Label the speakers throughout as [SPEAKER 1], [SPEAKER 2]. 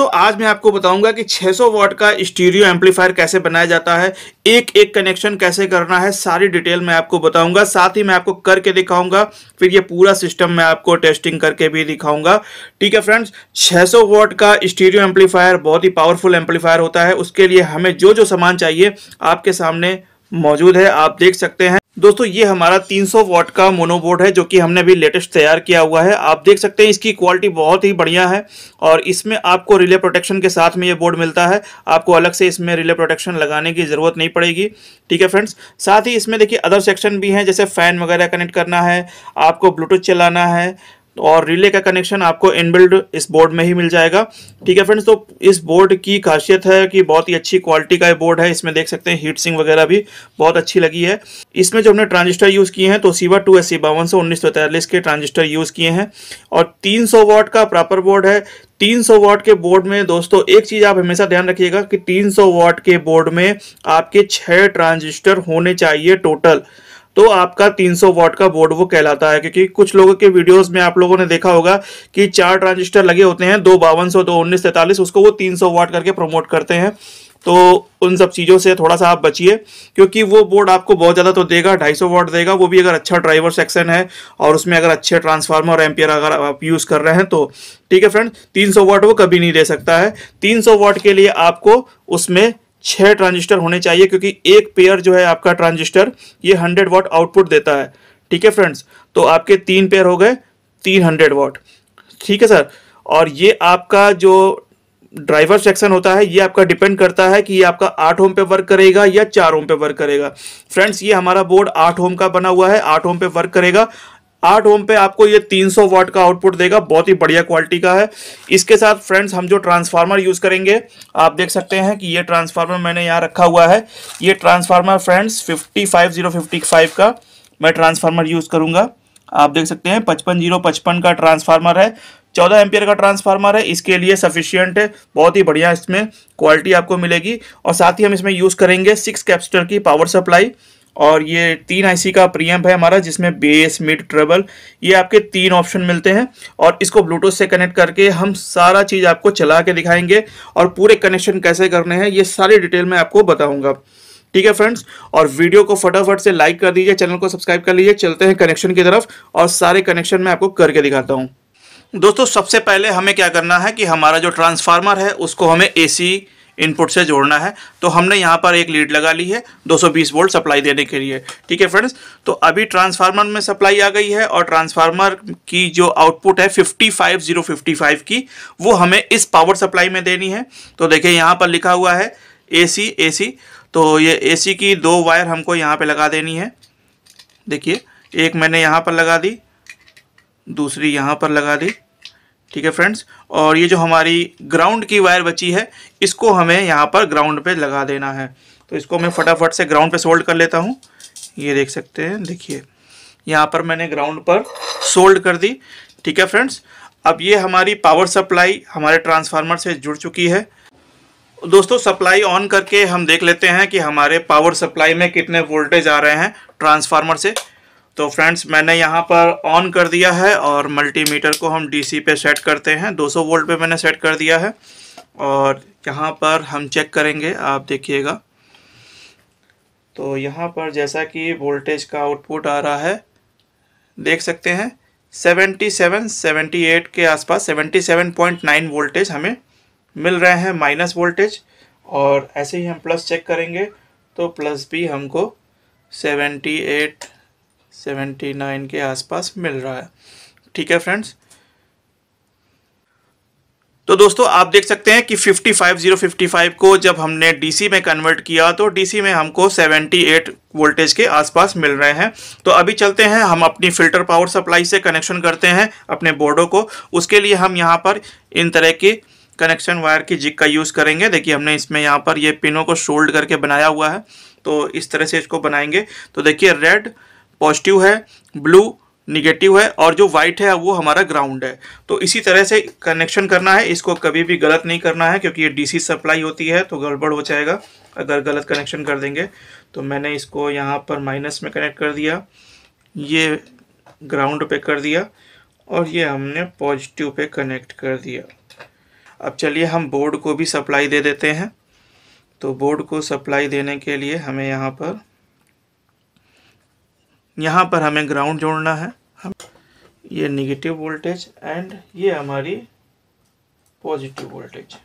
[SPEAKER 1] दोस्तों, आज मैं आपको बताऊँगा कि 600 वॉट का स्टीरियो एम्पलीफायर कैसे बनाया जाता है एक एक कनेक्शन कैसे करना है, सारी डिटेल मैं आपको बताऊँगा। साथ ही मैं आपको करके दिखाऊँगा, फिर ये पूरा सिस्टम मैं आपको टेस्टिंग करके भी दिखाऊँगा। ठीक है फ्रेंड्स 600 वॉट का स्टीरियो एम्पलीफायर बहुत ही पावरफुल एम्पलीफायर होता है। उसके लिए हमें जो जो सामान चाहिए आपके सामने मौजूद है, आप देख सकते हैं। दोस्तों, ये हमारा 300 वॉट का मोनोबोर्ड है, जो कि हमने अभी लेटेस्ट तैयार किया हुआ है। आप देख सकते हैं, इसकी क्वालिटी बहुत ही बढ़िया है और इसमें आपको रिले प्रोटेक्शन के साथ में ये बोर्ड मिलता है। आपको अलग से इसमें रिले प्रोटेक्शन लगाने की ज़रूरत नहीं पड़ेगी। ठीक है, फ्रेंड्स? साथ ही इसमें देखिए, अदर सेक्शन भी हैं, जैसे फ़ैन वगैरह कनेक्ट करना है, आपको ब्लूटूथ चलाना है और रिले का कनेक्शन आपको इनबिल्ड इस बोर्ड में ही मिल जाएगा। ठीक है फ्रेंड्स तो इस बोर्ड की खासियत है कि बहुत ही अच्छी क्वालिटी का ये बोर्ड है। इसमें देख सकते हैं हीट सिंग वगैरह भी बहुत अच्छी लगी है। इसमें जो हमने ट्रांजिस्टर यूज़ किए हैं तो सीवा टू एस सी बावन सौ उन्नीस सौ तैंतालीस के ट्रांजिस्टर यूज़ किए हैं। और तीन सौ वॉट का प्रॉपर बोर्ड है। 300 वॉट के बोर्ड में दोस्तों, एक चीज़ आप हमेशा ध्यान रखिएगा कि 300 वॉट के बोर्ड में आपके छः ट्रांजिस्टर होने चाहिए टोटल तो आपका 300 वॉट का बोर्ड वो कहलाता है, क्योंकि कुछ लोगों के वीडियोस में आप लोगों ने देखा होगा कि चार ट्रांजिस्टर लगे होते हैं, दो बावन सौ, दो उन्नीस तैतालीस उसको वो 300 वॉट करके प्रमोट करते हैं। तो उन सब चीज़ों से थोड़ा सा आप बचिए, क्योंकि वो बोर्ड आपको बहुत ज़्यादा तो देगा 250 वॉट देगा, वो भी अगर अच्छा ड्राइवर सेक्शन है, और उसमें अगर अच्छे ट्रांसफार्मर और एम्पियर अगर आप यूज़ कर रहे हैं तो ठीक है फ्रेंड 300 वॉट वो कभी नहीं दे सकता है। 300 वॉट के लिए आपको उसमें छः ट्रांजिस्टर होने चाहिए, क्योंकि एक पेयर जो है आपका ट्रांजिस्टर, ये हंड्रेड वॉट आउटपुट देता है। ठीक है फ्रेंड्स तो आपके तीन पेयर हो गए, तीन हंड्रेड वॉट ठीक है सर और ये आपका जो ड्राइवर सेक्शन होता है, ये आपका डिपेंड करता है कि ये आपका आठ होम पे वर्क करेगा या चार होम पे वर्क करेगा। फ्रेंड्स ये हमारा बोर्ड आठ होम का बना हुआ है, आठ होम पे वर्क करेगा। आठ ओम पे आपको ये 300 वाट का आउटपुट देगा, बहुत ही बढ़िया क्वालिटी का है। इसके साथ फ्रेंड्स, हम जो ट्रांसफार्मर यूज़ करेंगे, आप देख सकते हैं कि ये ट्रांसफार्मर मैंने यहाँ रखा हुआ है। ये ट्रांसफार्मर फ्रेंड्स 55055 का मैं ट्रांसफार्मर यूज़ करूँगा। आप देख सकते हैं, पचपन ज़ीरो पचपन का ट्रांसफार्मर है, चौदह एम्पियर का ट्रांसफार्मर है, इसके लिए सफिशियंट है बहुत ही बढ़िया इसमें क्वालिटी आपको मिलेगी। और साथ ही हम इसमें यूज़ करेंगे सिक्स कैपेसिटर की पावर सप्लाई और ये तीन आईसी का प्रीएम्प है हमारा, जिसमें बेस मिड ट्रेबल ये आपके तीन ऑप्शन मिलते हैं। और इसको ब्लूटूथ से कनेक्ट करके हम सारा चीज़ आपको चला के दिखाएँगे और पूरे कनेक्शन कैसे करने हैं, ये सारी डिटेल मैं आपको बताऊँगा। ठीक है फ्रेंड्स और वीडियो को फटाफट से लाइक कर दीजिए चैनल को सब्सक्राइब कर लीजिए, चलते हैं कनेक्शन की तरफ़ और सारे कनेक्शन मैं आपको करके दिखाता हूँ। दोस्तों, सबसे पहले हमें क्या करना है कि हमारा जो ट्रांसफार्मर है, उसको हमें एसी इनपुट से जोड़ना है। तो हमने यहाँ पर एक लीड लगा ली है 220 वोल्ट सप्लाई देने के लिए। ठीक है फ्रेंड्स तो अभी ट्रांसफार्मर में सप्लाई आ गई है और ट्रांसफार्मर की जो आउटपुट है 55055 की, वो हमें इस पावर सप्लाई में देनी है। तो देखिए यहाँ पर लिखा हुआ है ए सी तो ये एसी की दो वायर हमको यहाँ पर लगा देनी है। देखिए, एक मैंने यहाँ पर लगा दी, दूसरी यहाँ पर लगा दी। ठीक है फ्रेंड्स और ये जो हमारी ग्राउंड की वायर बची है, इसको हमें यहाँ पर ग्राउंड पे लगा देना है। तो इसको मैं फटाफट से ग्राउंड पे सोल्ड कर लेता हूँ। ये देख सकते हैं, देखिए। यहाँ पर मैंने ग्राउंड पर सोल्ड कर दी। ठीक है फ्रेंड्स अब ये हमारी पावर सप्लाई हमारे ट्रांसफार्मर से जुड़ चुकी है। दोस्तों सप्लाई ऑन करके हम देख लेते हैं कि हमारे पावर सप्लाई में कितने वोल्टेज आ रहे हैं ट्रांसफार्मर से। तो फ्रेंड्स, मैंने यहाँ पर ऑन कर दिया है और मल्टीमीटर को हम डीसी पे सेट करते हैं। 200 वोल्ट पे मैंने सेट कर दिया है और यहाँ पर हम चेक करेंगे, आप देखिएगा। तो यहाँ पर जैसा कि वोल्टेज का आउटपुट आ रहा है, देख सकते हैं 77 78 के आसपास 77.9 वोल्टेज हमें मिल रहे हैं माइनस वोल्टेज और ऐसे ही हम प्लस चेक करेंगे तो प्लस भी हमको 78 सेवेंटी नाइन के आसपास मिल रहा है। ठीक है फ्रेंड्स? तो दोस्तों, आप देख सकते हैं कि 55055 को जब हमने डीसी में कन्वर्ट किया तो डीसी में हमको 78 वोल्टेज के आसपास मिल रहे हैं। तो अभी चलते हैं, हम अपनी फ़िल्टर पावर सप्लाई से कनेक्शन करते हैं अपने बोर्डों को। उसके लिए हम यहाँ पर इन तरह की कनेक्शन वायर की जिक का यूज़ करेंगे। देखिए, हमने इसमें यहाँ पर ये पिनों को शोल्ड करके बनाया हुआ है। तो इस तरह से इसको बनाएँगे। तो देखिए रेड पॉजिटिव है, ब्लू निगेटिव है और जो वाइट है, वो हमारा ग्राउंड है। तो इसी तरह से कनेक्शन करना है, इसको कभी भी गलत नहीं करना है, क्योंकि ये डीसी सप्लाई होती है तो गड़बड़ हो जाएगा। अगर गलत कनेक्शन कर देंगे तो मैंने इसको यहाँ पर माइनस में कनेक्ट कर दिया, ये ग्राउंड पे कर दिया, और ये हमने पॉजिटिव पे कनेक्ट कर दिया। अब चलिए हम बोर्ड को भी सप्लाई दे देते हैं। तो बोर्ड को सप्लाई देने के लिए हमें यहाँ पर यहाँ पर हमें ग्राउंड जोड़ना है। हम ये निगेटिव वोल्टेज एंड ये हमारी पॉजिटिव वोल्टेज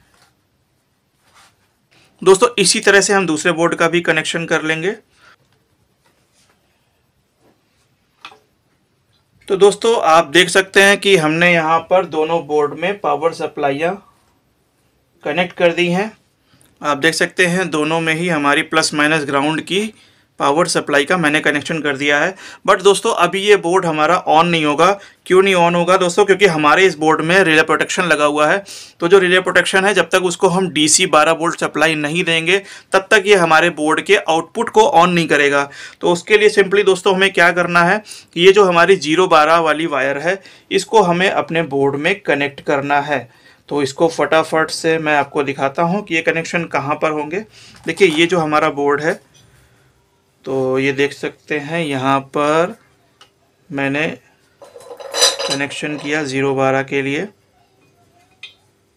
[SPEAKER 1] दोस्तों, इसी तरह से हम दूसरे बोर्ड का भी कनेक्शन कर लेंगे। तो दोस्तों, आप देख सकते हैं कि हमने यहाँ पर दोनों बोर्ड में पावर सप्लाइयाँ कनेक्ट कर दी हैं। आप देख सकते हैं, दोनों में ही हमारी प्लस माइनस ग्राउंड की पावर सप्लाई का मैंने कनेक्शन कर दिया है। बट दोस्तों, अभी ये बोर्ड हमारा ऑन नहीं होगा। क्यों नहीं ऑन होगा दोस्तों? क्योंकि हमारे इस बोर्ड में रिले प्रोटेक्शन लगा हुआ है। तो जो रिले प्रोटेक्शन है, जब तक उसको हम डीसी 12 वोल्ट सप्लाई नहीं देंगे, तब तक ये हमारे बोर्ड के आउटपुट को ऑन नहीं करेगा। तो उसके लिए सिंपली दोस्तों, हमें क्या करना है कि ये जो हमारी ज़ीरो बारह वाली वायर है, इसको हमें अपने बोर्ड में कनेक्ट करना है। तो इसको फटाफट से मैं आपको दिखाता हूँ कि ये कनेक्शन कहाँ पर होंगे। देखिए, ये जो हमारा बोर्ड है तो ये देख सकते हैं, यहाँ पर मैंने कनेक्शन किया ज़ीरो बारह के लिए।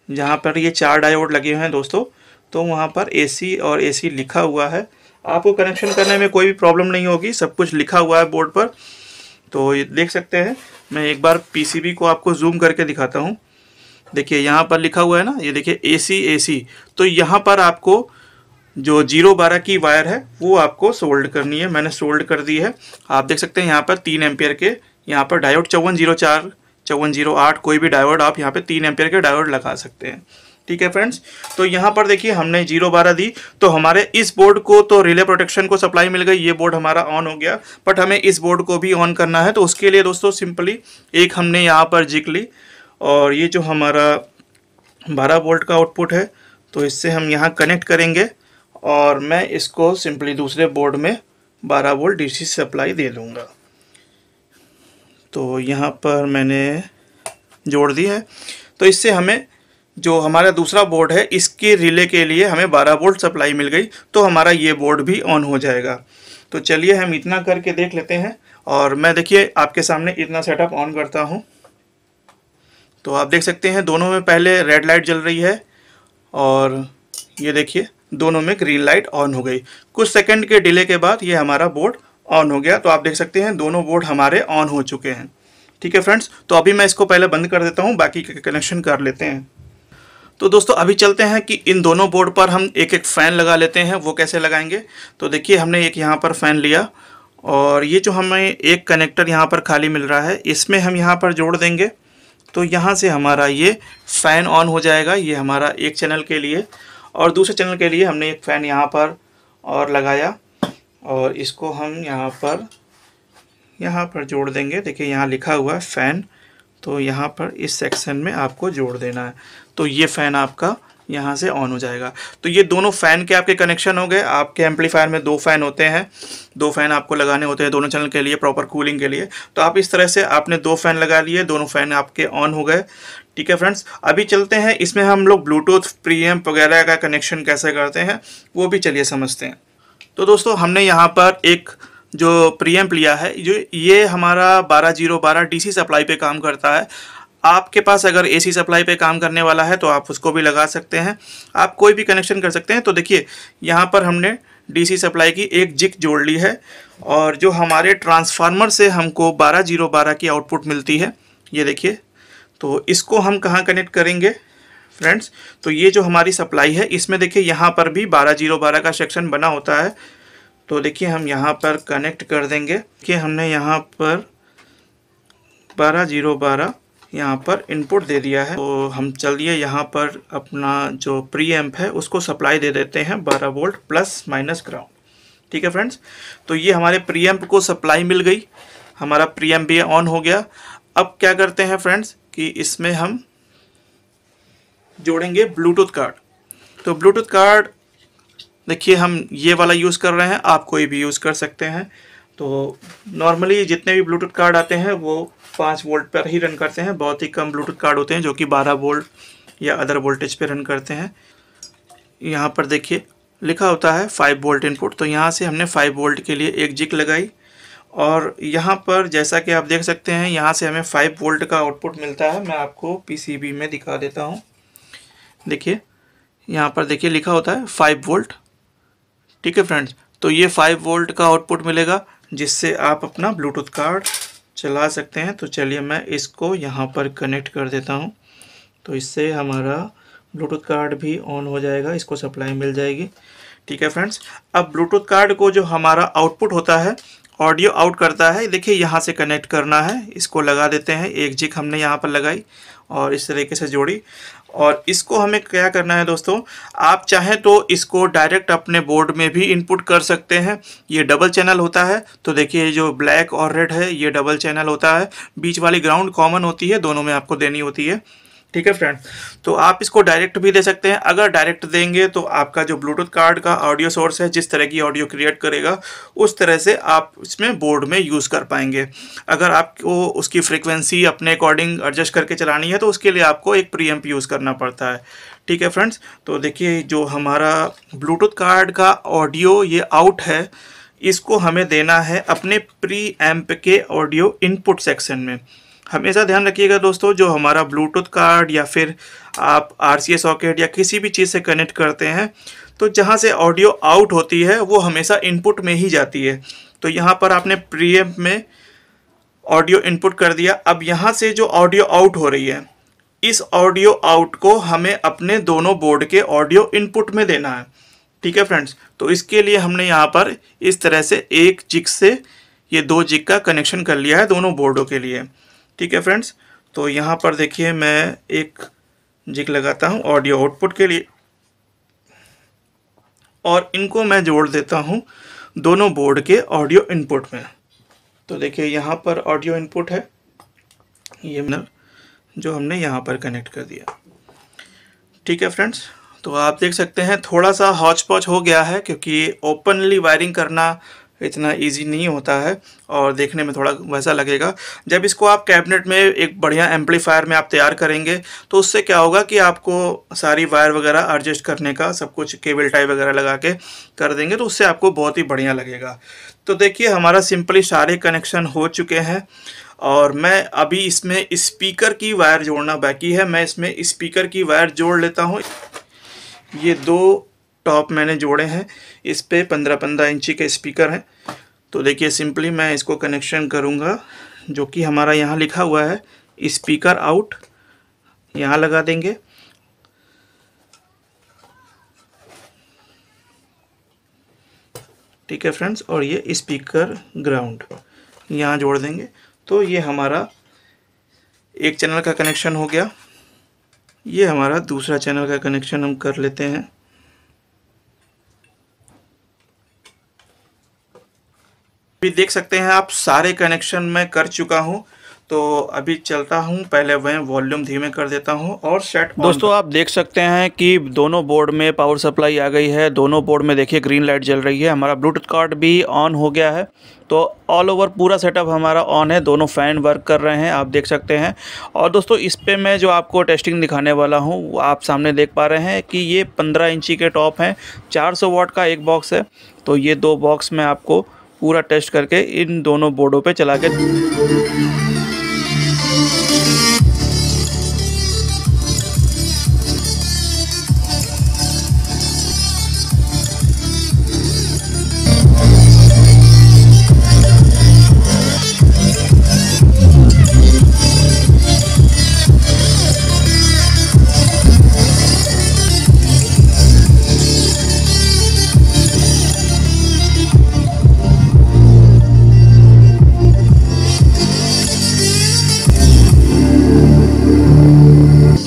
[SPEAKER 1] जहाँ पर ये चार डायोड लगे हुए हैं दोस्तों तो वहाँ पर एसी और एसी लिखा हुआ है। आपको कनेक्शन करने में कोई भी प्रॉब्लम नहीं होगी, सब कुछ लिखा हुआ है बोर्ड पर। तो ये देख सकते हैं, मैं एक बार पीसीबी को आपको जूम करके दिखाता हूँ। देखिए, यहाँ पर लिखा हुआ है ना, ये देखिए ए सी ए सी तो यहाँ पर आपको जो ज़ीरो बारह की वायर है, वो आपको सोल्ड करनी है। मैंने सोल्ड कर दी है। आप देख सकते हैं यहाँ पर तीन एम्पियर के यहाँ पर डायोड चौवन ज़ीरो चार, चौवन ज़ीरो आठ, कोई भी डायोड आप यहाँ पे तीन एम्पियर के डायोड लगा सकते हैं। ठीक है फ्रेंड्स तो यहाँ पर देखिए हमने ज़ीरो बारह दी। तो हमारे इस बोर्ड को तो रिले प्रोटेक्शन को सप्लाई मिल गई। ये बोर्ड हमारा ऑन हो गया। बट हमें इस बोर्ड को भी ऑन करना है। तो उसके लिए दोस्तों सिंपली एक हमने यहाँ पर जिक ली। और ये जो हमारा 12 वोल्ट का आउटपुट है तो इससे हम यहाँ कनेक्ट करेंगे। और मैं इसको सिंपली दूसरे बोर्ड में 12 वोल्ट डीसी सप्लाई दे दूँगा। तो यहाँ पर मैंने जोड़ दी है। तो इससे हमें जो हमारा दूसरा बोर्ड है, इसके रिले के लिए हमें 12 वोल्ट सप्लाई मिल गई तो हमारा ये बोर्ड भी ऑन हो जाएगा। तो चलिए हम इतना करके देख लेते हैं। और मैं देखिए, आपके सामने इतना सेटअप ऑन करता हूँ। तो आप देख सकते हैं, दोनों में पहले रेड लाइट जल रही है। और ये देखिए दोनों में ग्रीन लाइट ऑन हो गई। कुछ सेकंड के डिले के बाद ये हमारा बोर्ड ऑन हो गया। तो आप देख सकते हैं, दोनों बोर्ड हमारे ऑन हो चुके हैं। ठीक है फ्रेंड्स तो अभी मैं इसको पहले बंद कर देता हूँ, बाकी कनेक्शन कर लेते हैं। तो दोस्तों, अभी चलते हैं कि इन दोनों बोर्ड पर हम एक एक फ़ैन लगा लेते हैं। वो कैसे लगाएँगे? तो देखिए, हमने एक यहाँ पर फ़ैन लिया और ये जो हमें एक कनेक्टर यहाँ पर खाली मिल रहा है, इसमें हम यहाँ पर जोड़ देंगे। तो यहाँ से हमारा ये फ़ैन ऑन हो जाएगा। ये हमारा एक चैनल के लिए। और दूसरे चैनल के लिए हमने एक फ़ैन यहाँ पर और लगाया और इसको हम यहाँ पर यहाँ पर जोड़ देंगे। देखिए, यहाँ लिखा हुआ है फ़ैन तो यहाँ पर इस सेक्शन में आपको जोड़ देना है। तो ये फ़ैन आपका यहाँ से ऑन हो जाएगा। तो ये दोनों फ़ैन के आपके कनेक्शन हो गए। आपके एम्पलीफायर में दो फ़ैन होते हैं। दो फ़ैन आपको लगाने होते हैं दोनों चैनल के लिए प्रॉपर कूलिंग के लिए। तो आप इस तरह से आपने दो फ़ैन लगा लिए। दोनों फ़ैन आपके ऑन हो गए। ठीक है फ्रेंड्स अभी चलते हैं। इसमें हम लोग ब्लूटूथ प्रीएम्प वगैरह का कनेक्शन कैसे करते हैं, वो भी चलिए समझते हैं। तो दोस्तों, हमने यहाँ पर एक जो प्रीएम्प लिया है, जो ये हमारा बारह ज़ीरो बारह डी सप्लाई पे काम करता है। आपके पास अगर एसी सप्लाई पे काम करने वाला है तो आप उसको भी लगा सकते हैं। आप कोई भी कनेक्शन कर सकते हैं। तो देखिए, यहाँ पर हमने डीसी सप्लाई की एक जिक जोड़ ली है और जो हमारे ट्रांसफार्मर से हमको बारह ज़ीरो बारह की आउटपुट मिलती है, ये देखिए। तो इसको हम कहाँ कनेक्ट करेंगे फ्रेंड्स तो ये जो हमारी सप्लाई है, इसमें देखिए, यहाँ पर भी बारह ज़ीरो बारह का सेक्शन बना होता है। तो देखिए, हम यहाँ पर कनेक्ट कर देंगे। कि हमने यहाँ पर बारह ज़ीरो बारह यहाँ पर इनपुट दे दिया है। तो हम चलिए यहाँ पर अपना जो प्री एम्प है, उसको सप्लाई दे देते हैं 12 वोल्ट प्लस माइनस ग्राउंड ठीक है फ्रेंड्स तो ये हमारे प्री एम्प को सप्लाई मिल गई। हमारा प्री एम्प भी ऑन हो गया। अब क्या करते हैं फ्रेंड्स कि इसमें हम जोड़ेंगे ब्लूटूथ कार्ड तो ब्लूटूथ कार्ड देखिए हम ये वाला यूज़ कर रहे हैं, आप कोई भी यूज़ कर सकते हैं। तो नॉर्मली जितने भी ब्लूटूथ कार्ड आते हैं, वो पाँच वोल्ट पर ही रन करते हैं। बहुत ही कम ब्लूटूथ कार्ड होते हैं, जो कि बारह वोल्ट या अदर वोल्टेज पे रन करते हैं। यहाँ पर देखिए, लिखा होता है फाइव वोल्ट इनपुट तो यहाँ से हमने फाइव वोल्ट के लिए एक जिक लगाई। और यहाँ पर जैसा कि आप देख सकते हैं, यहाँ से हमें फाइव वोल्ट का आउटपुट मिलता है। मैं आपको पीसीबी में दिखा देता हूँ। देखिए, यहाँ पर देखिए लिखा होता है फाइव वोल्ट ठीक है फ्रेंड्स तो ये फाइव वोल्ट का आउटपुट मिलेगा। जिससे आप अपना ब्लूटूथ कार्ड चला सकते हैं। तो चलिए मैं इसको यहाँ पर कनेक्ट कर देता हूँ। तो इससे हमारा ब्लूटूथ कार्ड भी ऑन हो जाएगा, इसको सप्लाई मिल जाएगी। ठीक है फ्रेंड्स, अब ब्लूटूथ कार्ड को जो हमारा आउटपुट होता है, ऑडियो आउट करता है, देखिए यहाँ से कनेक्ट करना है, इसको लगा देते हैं, एक जिक हमने यहाँ पर लगाई। और इस तरीके से जोड़ी। और इसको हमें क्या करना है दोस्तों, आप चाहें तो इसको डायरेक्ट अपने बोर्ड में भी इनपुट कर सकते हैं। ये डबल चैनल होता है तो देखिए जो ब्लैक और रेड है, ये डबल चैनल होता है। बीच वाली ग्राउंड कॉमन होती है, दोनों में आपको देनी होती है। ठीक है फ्रेंड तो आप इसको डायरेक्ट भी दे सकते हैं। अगर डायरेक्ट देंगे तो आपका जो ब्लूटूथ कार्ड का ऑडियो सोर्स है, जिस तरह की ऑडियो क्रिएट करेगा, उस तरह से आप इसमें बोर्ड में यूज़ कर पाएँगे। अगर आपको उसकी फ्रिक्वेंसी अपने अकॉर्डिंग एडजस्ट करके चलानी है तो उसके लिए आपको एक प्री एम्प यूज़ करना पड़ता है। ठीक है फ्रेंड्स तो देखिए, जो हमारा ब्लूटूथ कार्ड का ऑडियो ये आउट है, इसको हमें देना है अपने प्री एम्प के ऑडियो इनपुट सेक्शन में। हमेशा ध्यान रखिएगा दोस्तों, जो हमारा ब्लूटूथ कार्ड या फिर आप आर सॉकेट या किसी भी चीज़ से कनेक्ट करते हैं तो जहाँ से ऑडियो आउट होती है, वो हमेशा इनपुट में ही जाती है। तो यहाँ पर आपने प्रीएम में ऑडियो इनपुट कर दिया। अब यहाँ से जो ऑडियो आउट हो रही है, इस ऑडियो आउट को हमें अपने दोनों बोर्ड के ऑडियो इनपुट में देना है। ठीक है फ्रेंड्स तो इसके लिए हमने यहाँ पर इस तरह से एक जिक से ये दो जिक का कनेक्शन कर लिया है दोनों बोर्डों के लिए। ठीक है फ्रेंड्स तो यहाँ पर देखिए मैं एक जिक लगाता हूँ ऑडियो आउटपुट के लिए। और इनको मैं जोड़ देता हूँ दोनों बोर्ड के ऑडियो इनपुट में। तो देखिए यहाँ पर ऑडियो इनपुट है। ये जो हमने यहाँ पर कनेक्ट कर दिया। ठीक है फ्रेंड्स तो आप देख सकते हैं थोड़ा सा हॉच पॉच हो गया है क्योंकि ओपनली वायरिंग करना इतना इजी नहीं होता है और देखने में थोड़ा वैसा लगेगा। जब इसको आप कैबिनेट में एक बढ़िया एम्पलीफायर में आप तैयार करेंगे तो उससे क्या होगा कि आपको सारी वायर वगैरह एडजस्ट करने का, सब कुछ केबल टाई वगैरह लगा के कर देंगे तो उससे आपको बहुत ही बढ़िया लगेगा। तो देखिए, हमारा सिंपली सारे कनेक्शन हो चुके हैं और मैं अभी इसमें स्पीकर की वायर जोड़ना बाकी है। मैं इसमें स्पीकर की वायर जोड़ लेता हूँ। ये दो टॉप मैंने जोड़े हैं, इस पर पंद्रह पंद्रह इंची के स्पीकर हैं। तो देखिए, सिंपली मैं इसको कनेक्शन करूँगा, जो कि हमारा यहाँ लिखा हुआ है, स्पीकर आउट। यहाँ लगा देंगे। ठीक है फ्रेंड्स, और ये स्पीकर ग्राउंड, यहाँ जोड़ देंगे। तो ये हमारा एक चैनल का कनेक्शन हो गया। ये हमारा दूसरा चैनल का कनेक्शन हम कर लेते हैं। अभी देख सकते हैं आप, सारे कनेक्शन मैं कर चुका हूँ। तो अभी चलता हूँ, पहले वह वॉल्यूम धीमे कर देता हूँ और सेट दोस्तों, आप देख सकते हैं कि दोनों बोर्ड में पावर सप्लाई आ गई है। दोनों बोर्ड में देखिए ग्रीन लाइट जल रही है। हमारा ब्लूटूथ कार्ड भी ऑन हो गया है। तो ऑल ओवर पूरा सेटअप हमारा ऑन है। दोनों फ़ैन वर्क कर रहे हैं, आप देख सकते हैं। और दोस्तों, इस पर मैं जो आपको टेस्टिंग दिखाने वाला हूँ आप सामने देख पा रहे हैं कि ये पंद्रह इंची के टॉप हैं। चार सौ वाट का एक बॉक्स है। तो ये दो बॉक्स में आपको पूरा टेस्ट करके इन दोनों बोर्डों पे चला के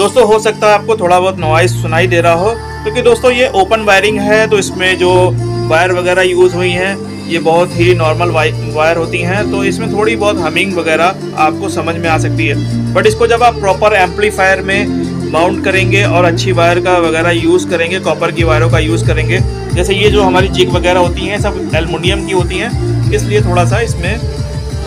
[SPEAKER 1] दोस्तों, हो सकता है आपको थोड़ा बहुत नॉइस सुनाई दे रहा हो, क्योंकि तो दोस्तों, ये ओपन वायरिंग है तो इसमें जो वायर वगैरह यूज़ हुई हैं, ये बहुत ही नॉर्मल वायर होती हैं तो इसमें थोड़ी बहुत हमिंग वगैरह आपको समझ में आ सकती है। बट इसको जब आप प्रॉपर एम्पलीफायर में माउंट करेंगे और अच्छी वायर का वगैरह यूज़ करेंगे कॉपर की वायरों का यूज़ करेंगे, जैसे ये जो हमारी जिग वगैरह होती हैं, सब एलमोनियम की होती हैं, इसलिए थोड़ा सा इसमें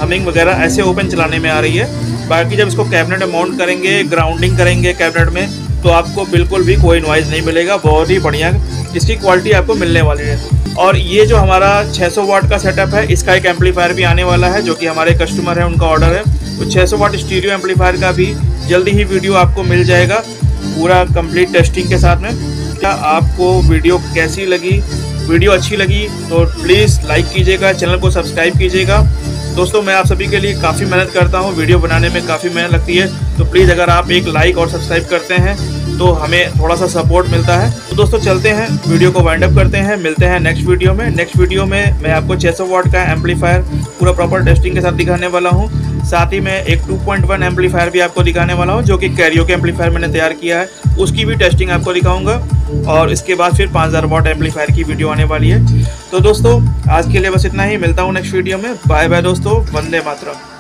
[SPEAKER 1] हमिंग वगैरह ऐसे ओपन चलाने में आ रही है। बाकी जब इसको कैबिनेट में माउंट करेंगे ग्राउंडिंग करेंगे कैबिनेट में तो आपको बिल्कुल भी कोई नॉइज़ नहीं मिलेगा, बहुत ही बढ़िया। इसकी क्वालिटी आपको मिलने वाली है। और ये जो हमारा 600 वाट का सेटअप है, इसका एक एम्पलीफायर भी आने वाला है, जो कि हमारे कस्टमर है, उनका ऑर्डर है। तो 600 वाट स्टीरियो एम्पलीफायर का भी जल्दी ही वीडियो आपको मिल जाएगा, पूरा कंप्लीट टेस्टिंग के साथ में। क्या आपको वीडियो कैसी लगी? वीडियो अच्छी लगी तो प्लीज़ लाइक कीजिएगा चैनल को सब्सक्राइब कीजिएगा। दोस्तों, मैं आप सभी के लिए काफ़ी मेहनत करता हूँ। वीडियो बनाने में काफ़ी मेहनत लगती है। तो प्लीज़, अगर आप एक लाइक और सब्सक्राइब करते हैं तो हमें थोड़ा सा सपोर्ट मिलता है। तो दोस्तों, चलते हैं। वीडियो को वाइंड अप करते हैं। मिलते हैं नेक्स्ट वीडियो में। नेक्स्ट वीडियो में मैं आपको 600 वाट का एम्पलीफायर पूरा प्रॉपर टेस्टिंग के साथ दिखाने वाला हूँ। साथ ही मैं एक 2.1 एम्पलीफायर भी आपको दिखाने वाला हूँ, जो कि कैरियो के एम्पलीफायर मैंने तैयार किया है। उसकी भी टेस्टिंग आपको दिखाऊँगा। और इसके बाद फिर पाँच हज़ार वॉट एम्पलीफायर की वीडियो आने वाली है। तो दोस्तों, आज के लिए बस इतना ही। मिलता हूँ नेक्स्ट वीडियो में। बाय बाय दोस्तों। वंदे मातरम।